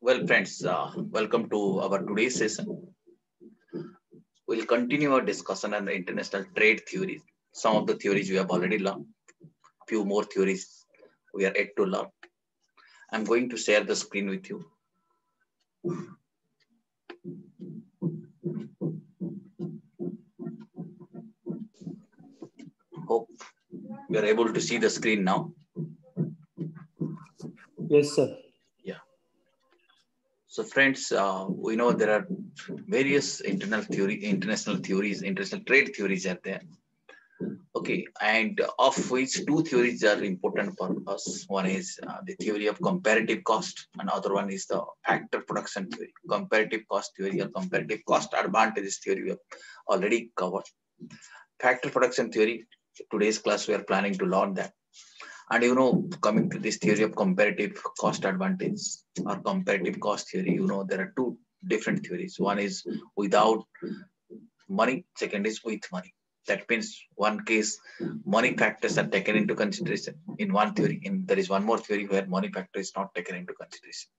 Well, friends, uh, welcome to our today's session. We'll continue our discussion on the international trade theories. Some of the theories we have already learned, few more theories we are yet to learn. I'm going to share the screen with you. You are able to see the screen now. Yes, sir. Yeah. So friends, uh, we know there are various internal theory, international theories, international trade theories are there. Okay, and of which two theories are important for us. One is uh, the theory of comparative cost, and other one is the factor proportion theory. Comparative cost theory or comparative cost advantages theory we have already covered. Factor proportion theory, today's class we are planning to learn that. And you know, coming to this theory of comparative cost advantage or comparative cost theory, you know, there are two different theories. One is without money, second is with money. That means one case, money factors are taken into consideration in one theory. In there is one more theory where money factor is not taken into consideration.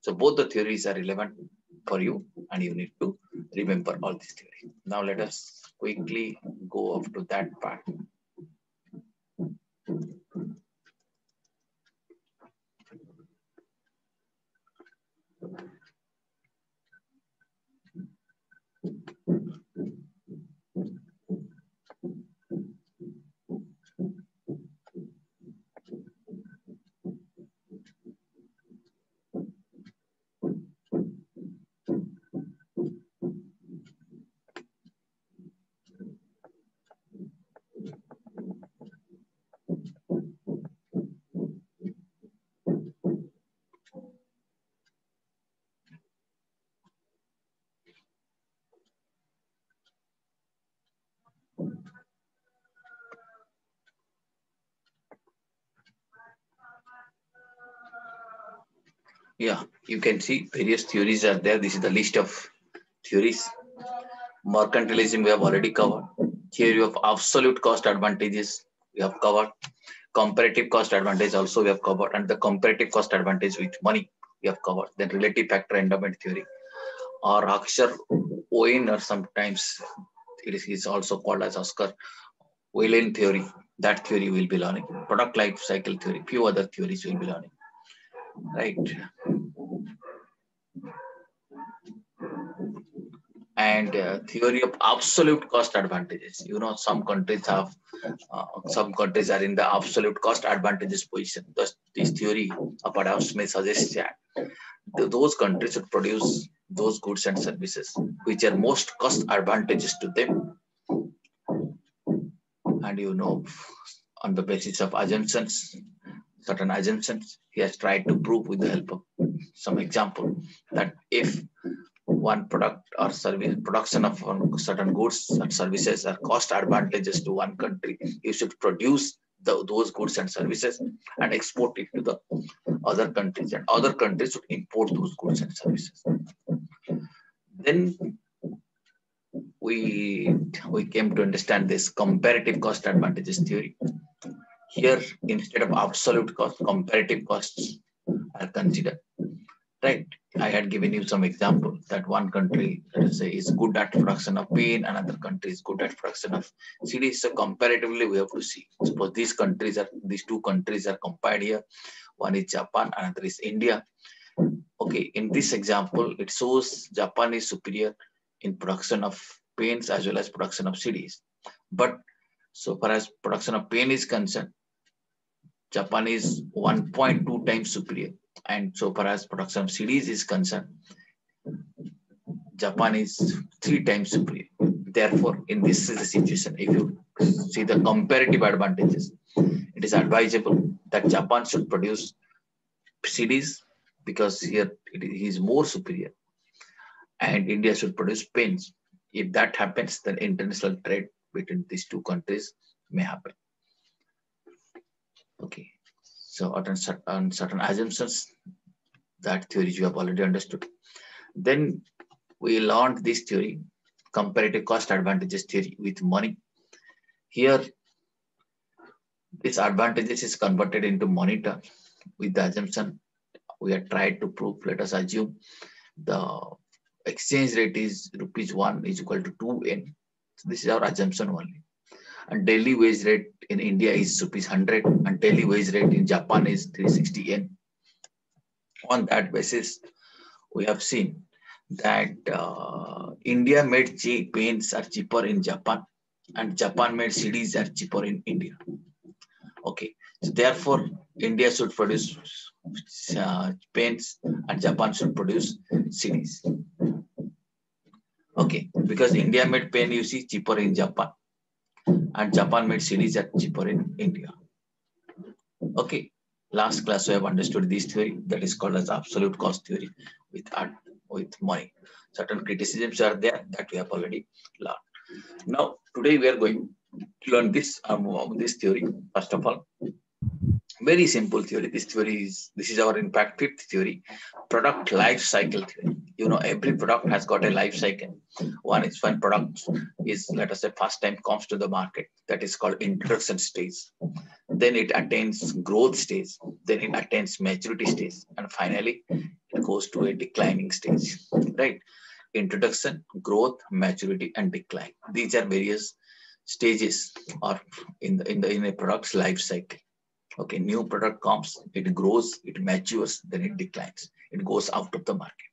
So both the theories are relevant for you and you need to remember all these theories Now let us quickly go up to that part. Yeah, you can see various theories are there. This is the list of theories. Mercantilism we have already covered. Theory of absolute cost advantages we have covered. Comparative cost advantage also we have covered. And the comparative cost advantage with money we have covered. Then relative factor endowment theory or Akshar Owen or sometimes it is also called as Oscar Whelan theory. That theory will be learning. Product life cycle theory. Few other theories will be learning right. And uh, theory of absolute cost advantages. You know some countries have uh, some countries are in the absolute cost advantages position. Thus, this theory of Adams may suggest that those countries should produce those goods and services which are most cost advantages to them. And you know on the basis of assumptions certain assumptions. He has tried to prove with the help of some example that if one product or service production of certain goods and services are cost advantages to one country, you should produce the, those goods and services and export it to the other countries, and other countries should import those goods and services. Then we we came to understand this comparative cost advantages theory here, instead of absolute cost, comparative costs are considered. Right? I had given you some example that one country, let us say, is good at production of pain, another country is good at production of CDs. So comparatively, we have to see. Suppose these countries are these two countries are compared here. One is Japan, another is India. Okay, in this example, it shows Japan is superior in production of paints as well as production of CDs. But so far as production of pain is concerned, Japan is 1.2 times superior. And so far as production of CDs is concerned, Japan is three times superior. Therefore, in this situation, if you see the comparative advantages, it is advisable that Japan should produce CDs because here it is more superior. And India should produce pens. If that happens, then international trade between these two countries may happen. Okay, so on certain, certain assumptions, that theory you have already understood. Then we learned this theory, comparative cost advantages theory with money. Here, This advantages is converted into monitor with the assumption we are tried to prove. Let us assume the exchange rate is rupees 1 is equal to 2n. So this is our assumption only. And daily wage rate in India is rupees 100 and daily wage rate in Japan is 360 yen. On that basis, we have seen that uh, India made pens are cheaper in Japan and Japan made CDs are cheaper in India. Okay, so therefore India should produce uh, pens and Japan should produce CDs. Okay, because India made pen you see cheaper in Japan and Japan made CDs are cheaper in India. Okay, last class we have understood this theory that is called as absolute cost theory with art with money. Certain criticisms are there that we have already learned. Now, today we are going to learn this um, this theory. First of all, very simple theory. This theory is this is our impact fifth theory, product life cycle theory. You know, every product has got a life cycle. One is when product is, let us say, first time comes to the market. That is called introduction stage. Then it attains growth stage. Then it attains maturity stage, and finally, it goes to a declining stage. Right? Introduction, growth, maturity, and decline. These are various stages or in the in the in a product's life cycle Okay, new product comes, it grows, it matures, then it declines. It goes out of the market.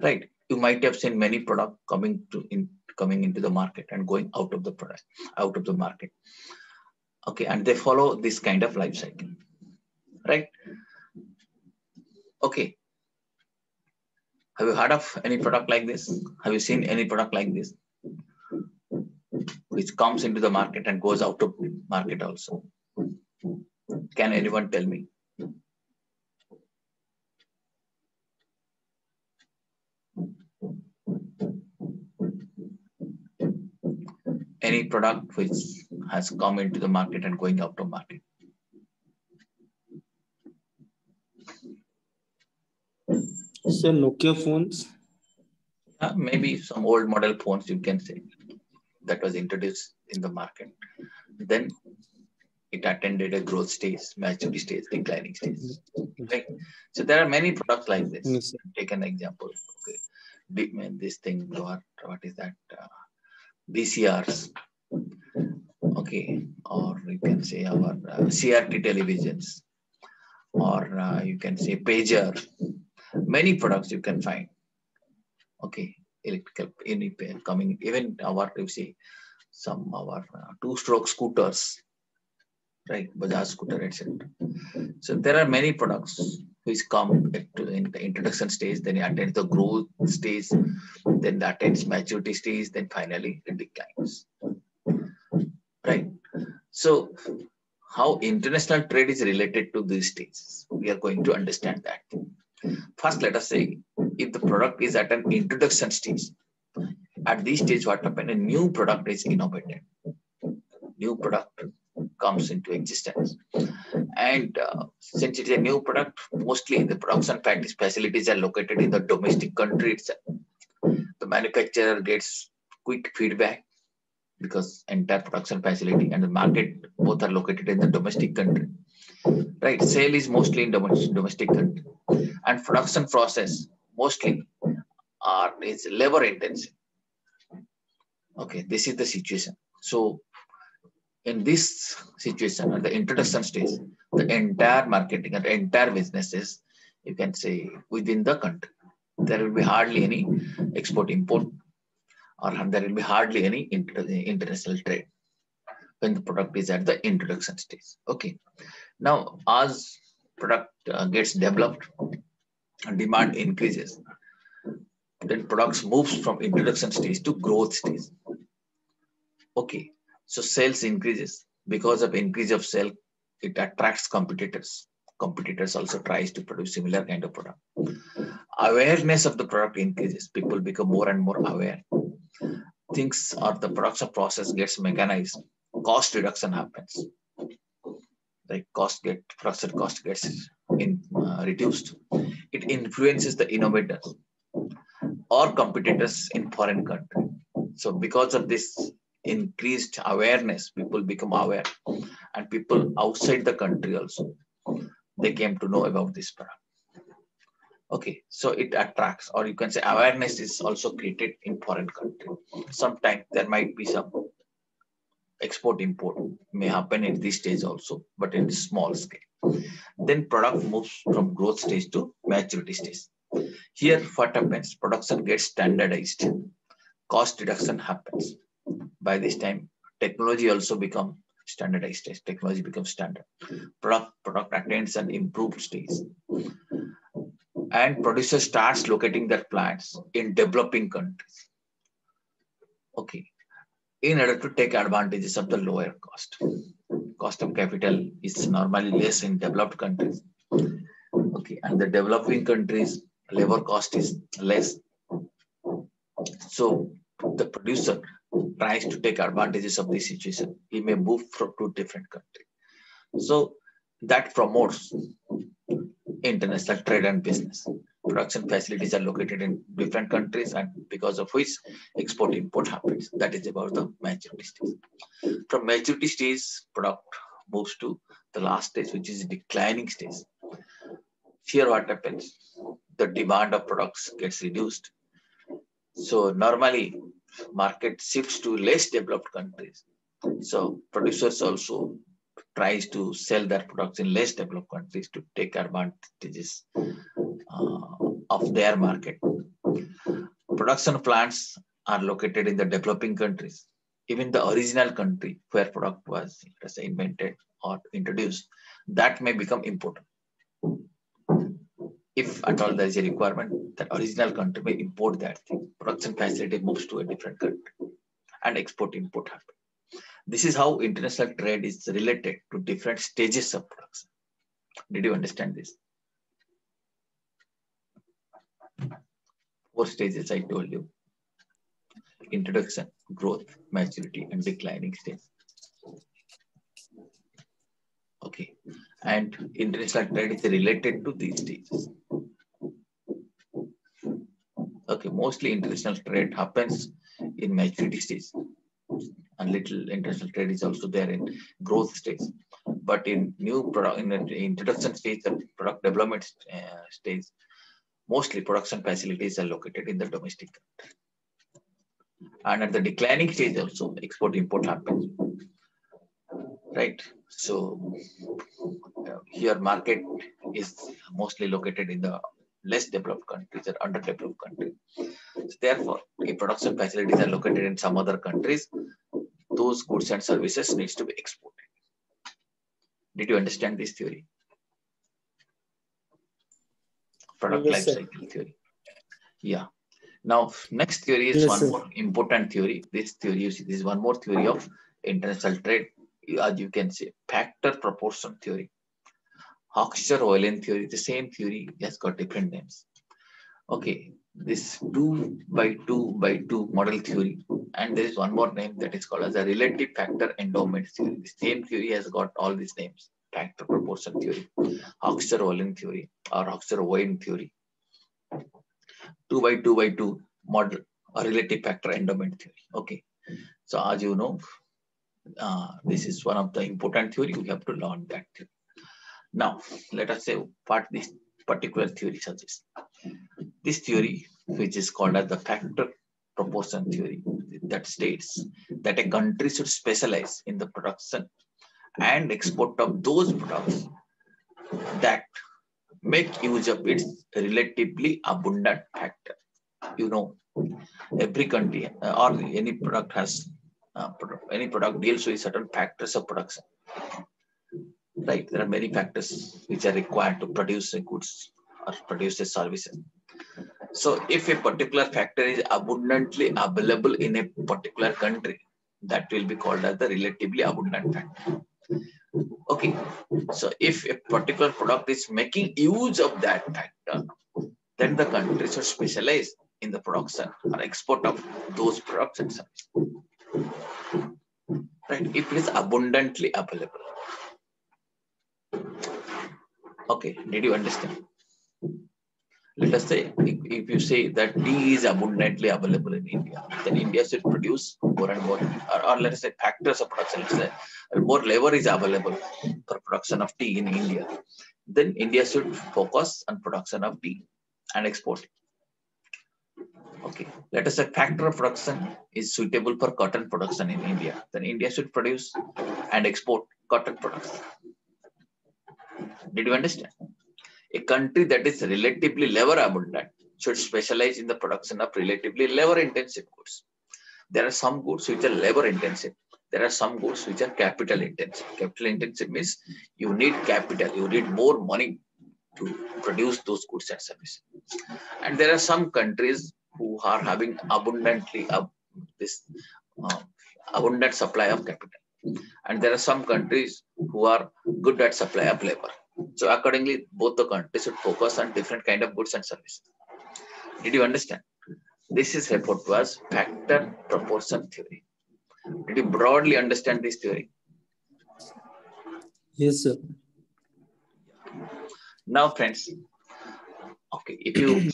Right. You might have seen many products coming to in coming into the market and going out of the product, out of the market. Okay, and they follow this kind of life cycle. Right? Okay. Have you heard of any product like this? Have you seen any product like this? Which comes into the market and goes out of market also. Can anyone tell me? Any product which has come into the market and going out of market. So Nokia phones? Uh, maybe some old model phones you can say that was introduced in the market. Then it attended a growth stage, maturity stage, declining stage. Right? So there are many products like this. Yes, Take an example. Okay. This thing, what, what is that? Uh, VCRs. Okay. Or you can say our uh, CRT televisions. Or uh, you can say pager. Many products you can find. Okay. Electrical, any coming, even our, you see, some our uh, two-stroke scooters right? Bajaj scooter, etc. So there are many products which come in the introduction stage, then it attains the growth stage, then that attains maturity stage, then finally it declines. Right? So how international trade is related to these stages, we are going to understand that. First, let us say if the product is at an introduction stage, at this stage, what happens? A new product is innovated. New product comes into existence. And uh, since it is a new product, mostly the production facilities are located in the domestic country itself. The manufacturer gets quick feedback because entire production facility and the market both are located in the domestic country. Right, sale is mostly in domestic country, and production process mostly are is labor intensive. Okay, this is the situation. So in this situation, at the introduction stage, the entire marketing and entire businesses, you can say within the country, there will be hardly any export import or there will be hardly any inter international trade when the product is at the introduction stage. Okay. Now, as product uh, gets developed, and demand increases, then products moves from introduction stage to growth stage. Okay. So sales increases. Because of increase of sale, it attracts competitors. Competitors also tries to produce similar kind of product. Awareness of the product increases. People become more and more aware. Things or the production process gets mechanized. Cost reduction happens. Like cost get production cost gets in, uh, reduced. It influences the innovators or competitors in foreign country. So because of this increased awareness, people become aware and people outside the country also, they came to know about this product. Okay, so it attracts, or you can say awareness is also created in foreign country. Sometimes there might be some export import may happen in this stage also, but in small scale. Then product moves from growth stage to maturity stage. Here, what happens? Production gets standardized. Cost reduction happens. By this time, technology also become standardized. Technology becomes standard. Product, product attains an improved stage. And producer starts locating their plants in developing countries. Okay. In order to take advantages of the lower cost. Cost of capital is normally less in developed countries. Okay. And the developing countries, labor cost is less. So the producer tries to take advantages of this situation. He may move from to different country. So that promotes international trade and business. Production facilities are located in different countries and because of which export import happens. That is about the maturity stage. From maturity stage, product moves to the last stage, which is declining stage. Here what happens? The demand of products gets reduced. So normally market shifts to less developed countries. So producers also tries to sell their products in less developed countries to take advantages uh, of their market. Production plants are located in the developing countries. Even the original country where product was say, invented or introduced, that may become important. If at all there is a requirement, that original country may import that thing. Production facility moves to a different country and export import happens. This is how international trade is related to different stages of production. Did you understand this? Four stages I told you. Introduction, growth, maturity, and declining stage. Okay. And international trade is related to these stages. Okay, mostly international trade happens in maturity stage and little international trade is also there in growth stage. But in new product, in introduction stage, the product development uh, stage, mostly production facilities are located in the domestic country. And at the declining stage also, export import happens. Right. So uh, here market is mostly located in the less developed countries or underdeveloped countries. So therefore, if production facilities are located in some other countries, those goods and services needs to be exported. Did you understand this theory? Product yes, life cycle theory. Yeah. Now, next theory is yes, one sir. more important theory. This theory is this is one more theory of international trade. As you can say, factor proportion theory. Heckscher-Ohlin theory, the same theory has got different names. Okay, this 2 by 2 by 2 model theory and there is one more name that is called as a relative factor endowment theory the same theory has got all these names factor proportion theory Heckscher-Ohlin theory or Heckscher-Ohlin theory 2 by 2 by 2 model or relative factor endowment theory okay so as you know uh, this is one of the important theory. We have to learn that theory. Now let us say what this particular theory suggests. This theory, which is called as the factor proportion theory, that states that a country should specialize in the production and export of those products that make use of its relatively abundant factor. You know, every country uh, or any product has uh, any product deals with certain factors of production. Right, there are many factors which are required to produce a goods or produce a service. So if a particular factor is abundantly available in a particular country, that will be called as the relatively abundant factor. Okay, so if a particular product is making use of that factor, then the country should specialize in the production or export of those products and services. Right, if it is abundantly available. Okay, did you understand? let us say if, if you say that tea is abundantly available in India, then India should produce more and more, or, or let us say factors of production, let's say more labor is available for production of tea in India, then India should focus on production of tea and export. Okay, let us say factor of production is suitable for cotton production in India, then India should produce and export cotton products. Did you understand? A country that is relatively labor abundant should specialize in the production of relatively labor intensive goods. There are some goods which are labor intensive. There are some goods which are capital intensive. Capital intensive means you need capital, you need more money to produce those goods and services. And there are some countries who are having abundantly uh, this uh, abundant supply of capital. And there are some countries who are good at supply of labor. So accordingly, both the countries should focus on different kind of goods and services. Did you understand? This is referred to as factor proportion theory. Did you broadly understand this theory? Yes, sir. Now, friends, okay, if you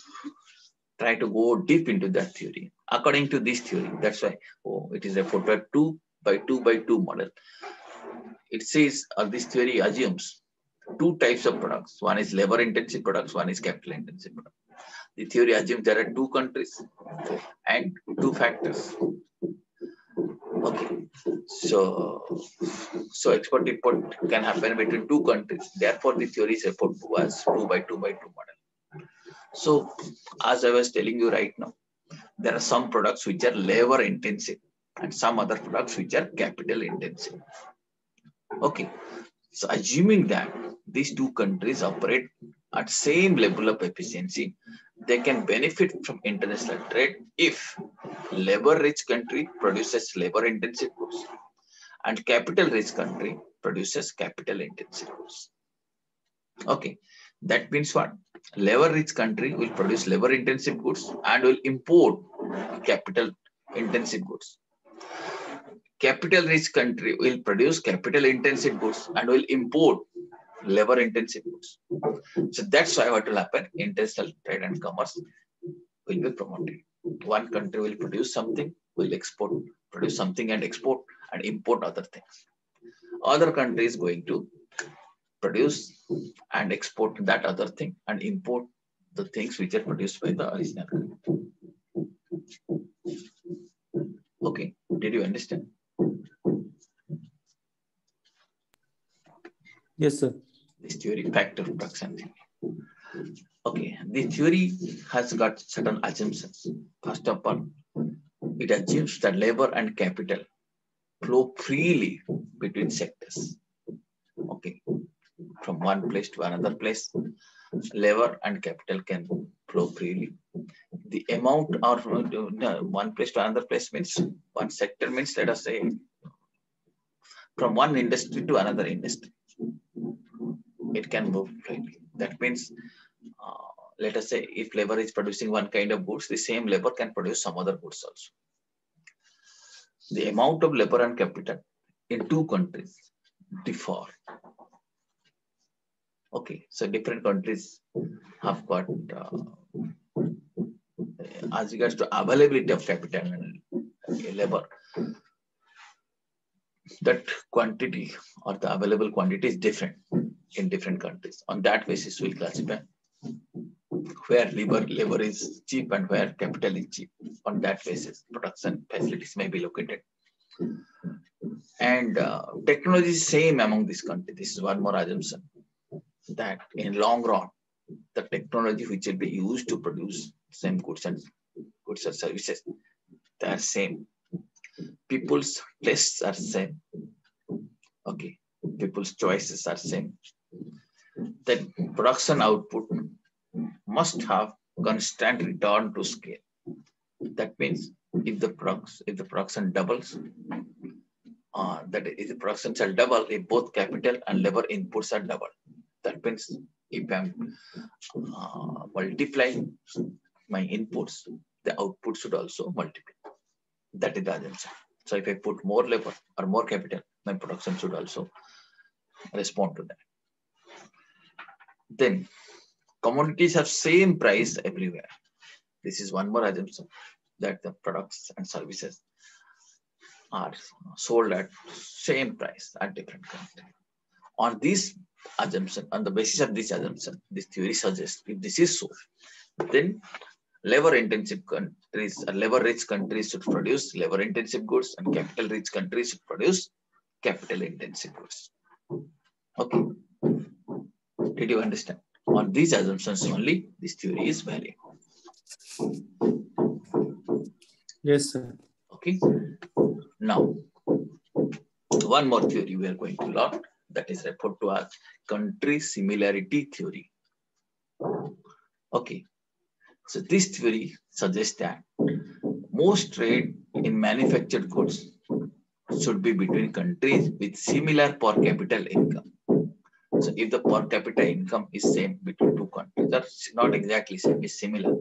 try to go deep into that theory, according to this theory, that's why oh, it is a two by two by two model. It says, or this theory assumes two types of products. One is labor intensive products, one is capital intensive products. The theory assumes there are two countries and two factors. Okay, so so export import can happen between two countries. Therefore, the theory is referred to as two by two by two model. So, as I was telling you right now, there are some products which are labor intensive and some other products which are capital intensive. Okay, so assuming that these two countries operate at same level of efficiency, they can benefit from international trade if labor-rich country produces labor-intensive goods and capital-rich country produces capital-intensive goods. Okay, that means what? Labor-rich country will produce labor-intensive goods and will import capital-intensive goods capital rich country will produce capital intensive goods and will import labor intensive goods. So that's why what will happen, international trade and commerce will be promoted. One country will produce something, will export, produce something and export and import other things. Other country is going to produce and export that other thing and import the things which are produced by the original. Okay, did you understand? Yes, sir. This theory, factor proportion theory. Okay, the theory has got certain assumptions. First of all, it assumes that labor and capital flow freely between sectors. From one place to another place, labor and capital can flow freely. The amount or no, one place to another place means one sector means let us say from one industry to another industry it can move freely. That means, uh, let us say, if labor is producing one kind of goods, the same labor can produce some other goods also. The amount of labor and capital in two countries differ. Okay, so different countries have got, uh, as regards to availability of capital and labor, that quantity or the available quantity is different in different countries. On that basis, we'll classify where labor, labor is cheap and where capital is cheap. On that basis, production facilities may be located. And uh, technology is same among these countries. This is one more assumption that in long run, the technology which will be used to produce same goods and goods and services, they are same. People's tastes are same. Okay, people's choices are same that production output must have constant return to scale. That means if the production, if the production doubles, uh, that if the production shall double, if both capital and labor inputs are double. That means if I'm uh, multiplying my inputs, the output should also multiply. That is the assumption. So if I put more labor or more capital, my production should also respond to that. Then commodities have same price everywhere. This is one more assumption that the products and services are sold at same price at different countries. On this assumption, on the basis of this assumption, this theory suggests if this is so, then labor intensive countries or labor rich countries should produce labor intensive goods and capital rich countries should produce capital intensive goods. Okay. Did you understand? On these assumptions only, this theory is valid. Yes, sir. Okay. Now, one more theory we are going to learn that is referred to as country similarity theory. Okay. So this theory suggests that most trade in manufactured goods should be between countries with similar per capita income. So if the per capita income is same between two countries, that's not exactly same, is similar,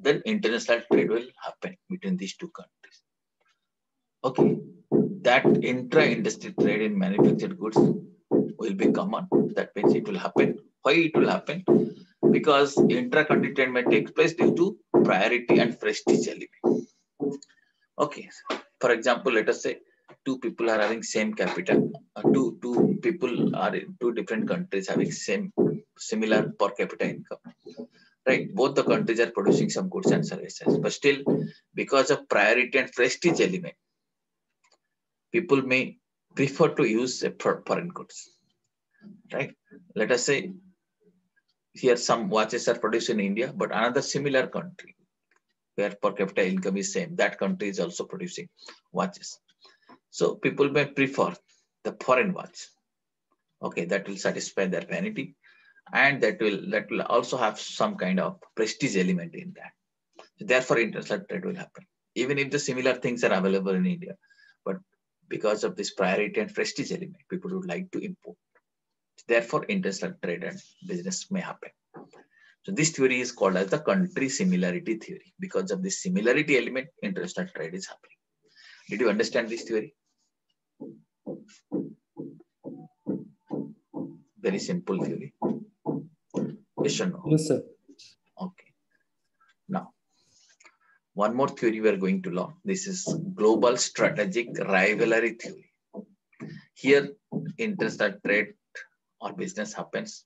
then international trade will happen between these two countries. Okay, that intra-industry trade in manufactured goods will be common. That means it will happen. Why it will happen? Because intra-country trade may take place due to priority and prestige element. Okay, for example, let us say two people are having same capital. Uh, two two people are in two different countries having same similar per capita income right? Both the countries are producing some goods and services, but still, because of priority and prestige element, people may prefer to use a foreign goods, right? Let us say here some watches are produced in India, but another similar country where per capita income is same, that country is also producing watches. So people may prefer the foreign watch. Okay, that will satisfy their vanity and that will that will also have some kind of prestige element in that. So therefore, international trade will happen, even if the similar things are available in India. Because of this priority and prestige element, people would like to import. Therefore, international trade and business may happen. So this theory is called as the country similarity theory. Because of this similarity element, international trade is happening. Did you understand this theory? Very simple theory. Yes or no? Yes, sir. Okay. One more theory we are going to learn. This is global strategic rivalry theory. Here, interest international trade or business happens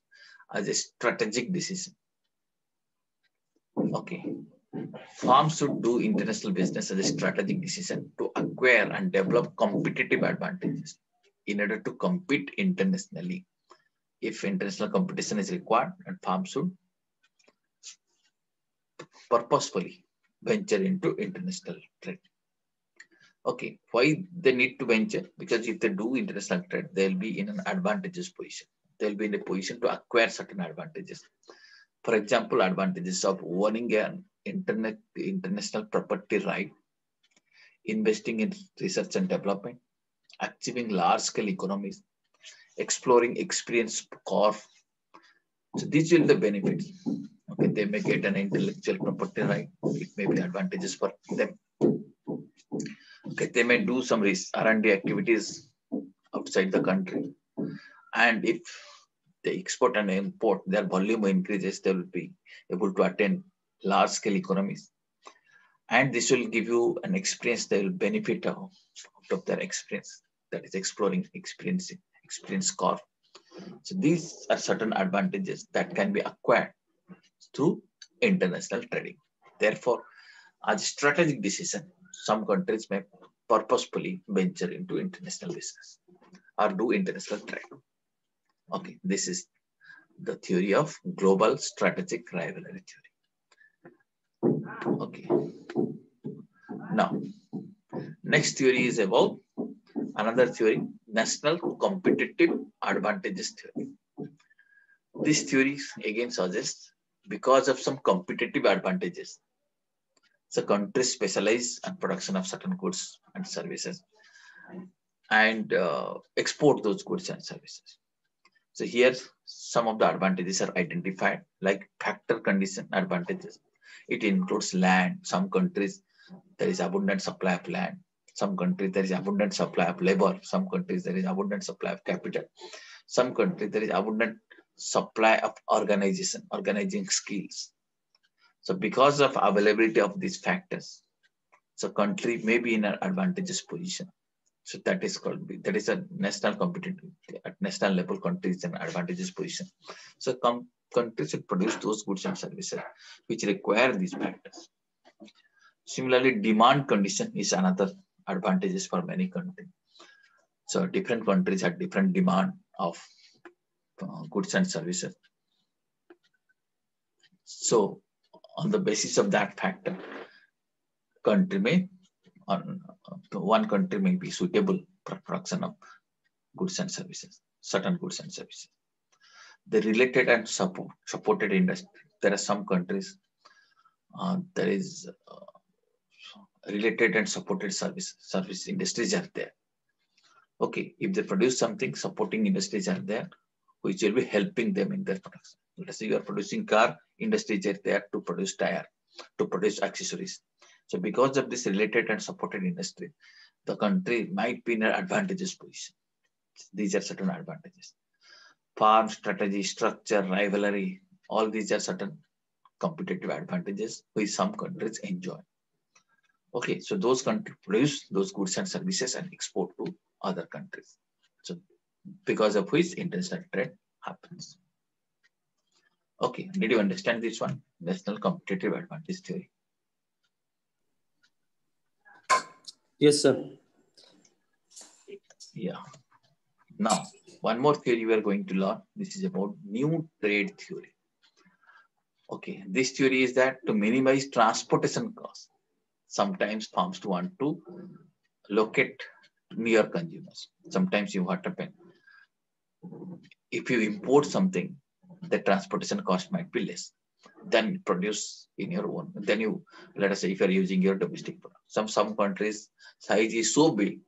as a strategic decision. Okay. Firms should do international business as a strategic decision to acquire and develop competitive advantages in order to compete internationally if international competition is required and farms should purposefully venture into international trade. Okay, why they need to venture? Because if they do international trade, they'll be in an advantageous position. They'll be in a position to acquire certain advantages. For example, advantages of owning an internet international property right, investing in research and development, achieving large-scale economies, exploring experience curve. So these will the benefits. Okay, they may get an intellectual property right. It may be advantages for them. Okay, they may do some R&D activities outside the country. And if they export and import, their volume increases, they will be able to attain large scale economies. And this will give you an experience they will benefit out of their experience, that is exploring, experiencing experience curve. So these are certain advantages that can be acquired through international trading. Therefore, as a strategic decision, some countries may purposefully venture into international business or do international trade. Okay, this is the theory of global strategic rivalry theory. Okay. Now, next theory is about another theory, national competitive advantages theory. This theory again suggests because of some competitive advantages, the country specialize in production of certain goods and services and uh, export those goods and services. So here, some of the advantages are identified like factor condition advantages. It includes land. Some countries, there is abundant supply of land some countries there is abundant supply of labor. Some countries there is abundant supply of capital. Some countries there is abundant supply of organization, organizing skills. So because of availability of these factors, so country may be in an advantageous position. So that is called, that is a national competitive, at national level country is an advantageous position. So com countries should produce those goods and services which require these factors. Similarly, demand condition is another advantages for many countries. So different countries have different demand of goods and services. So on the basis of that factor, country may, uh, one country may be suitable for production of goods and services, certain goods and services. The related and support, supported industry. There are some countries, uh, there is uh, related and supported service service industries are there. Okay, if they produce something, supporting industries are there, which will be helping them in their production. Let's say you are producing car, industries are there to produce tire, to produce accessories. So because of this related and supported industry, the country might be in an advantageous position. These are certain advantages. Farm strategy, structure, rivalry, all these are certain competitive advantages which some countries enjoy. Okay, so those countries produce those goods and services and export to other countries. So because of which international trade happens. Okay, did you understand this one? National competitive advantage theory. Yes, sir. Yeah. Now, one more theory we are going to learn. This is about new trade theory. Okay, this theory is that to minimize transportation costs, sometimes farms want to locate near consumers. Sometimes you what happen. If you import something, the transportation cost might be less than produce in your own. Then you let us say if you're using your domestic product. Some some countries size is so big,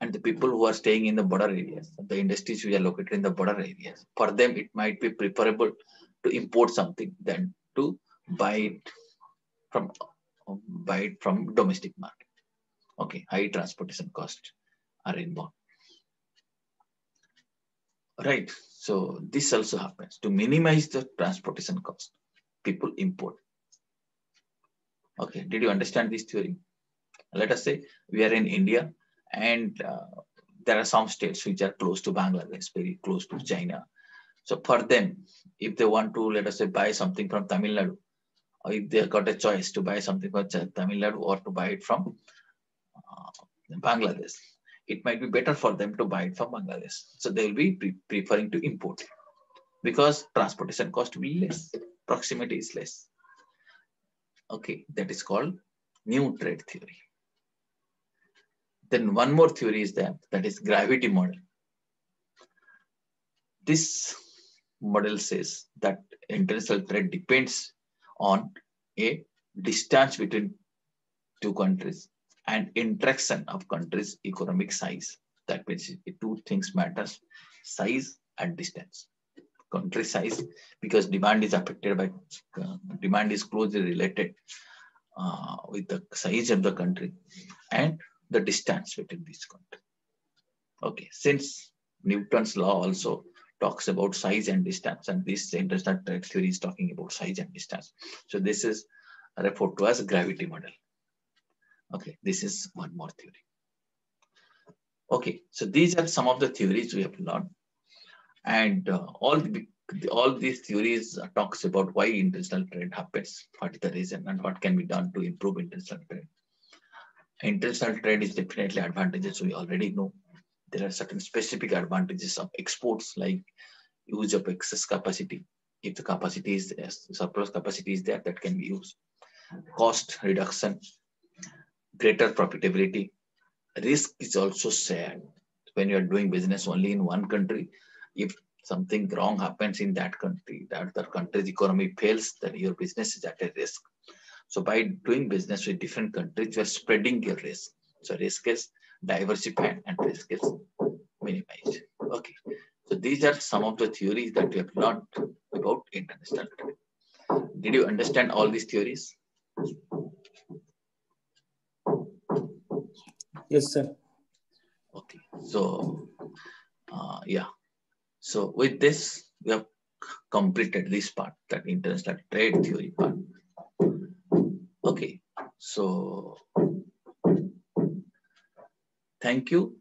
and the people who are staying in the border areas, the industries which are located in the border areas, for them it might be preferable to import something than to buy it from buy it from domestic market. Okay, high transportation cost are involved. Right, so this also happens to minimize the transportation cost. People import. Okay, did you understand this theory? Let us say we are in India and uh, there are some states which are close to Bangladesh, very close to China. So for them, if they want to, let us say, buy something from Tamil Nadu, or if they got a choice to buy something from Tamil Nadu or to buy it from uh, Bangladesh, it might be better for them to buy it from Bangladesh. So they will be pre preferring to import because transportation cost will be less, proximity is less. Okay, that is called new trade theory. Then one more theory is that, that is gravity model. This model says that international trade depends on a distance between two countries and interaction of countries' economic size. That means two things matters, size and distance. Country size, because demand is affected by, uh, demand is closely related uh, with the size of the country and the distance between these countries. Okay, since Newton's law also talks about size and distance, and this trade theory is talking about size and distance. So this is referred to as gravity model. Okay, this is one more theory. Okay, so these are some of the theories we have learned. And uh, all, the, all these theories uh, talks about why international trade happens, what is the reason and what can be done to improve international trade. International trade is definitely advantages we already know there are certain specific advantages of exports like use of excess capacity. If the capacity is there, surplus capacity is there, that can be used. Cost reduction, greater profitability. Risk is also shared. When you are doing business only in one country, if something wrong happens in that country, that other country's economy fails, then your business is at a risk. So by doing business with different countries, you are spreading your risk. So risk is diversified and risk is minimized. Okay, so these are some of the theories that we have learned about international trade. Did you understand all these theories? Yes, sir. Okay, so uh, yeah. So with this, we have completed this part, that international trade theory part. Okay, so thank you.